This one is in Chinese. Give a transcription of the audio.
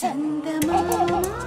真的吗？